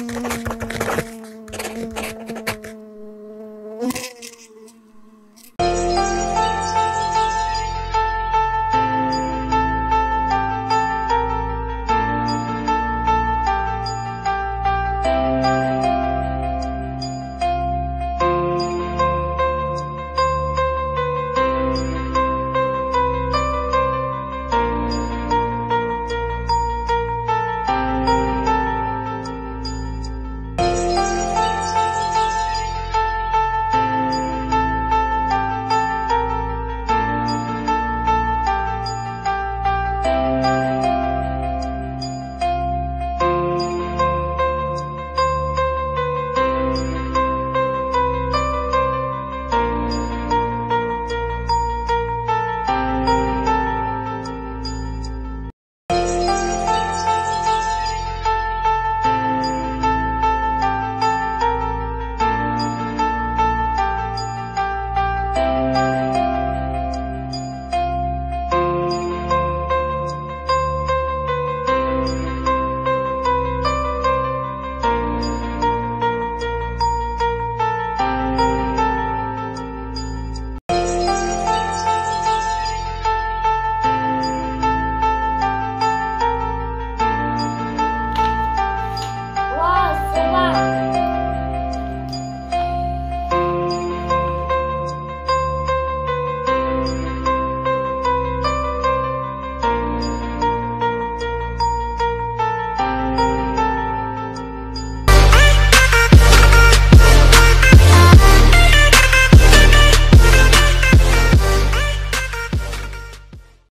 うん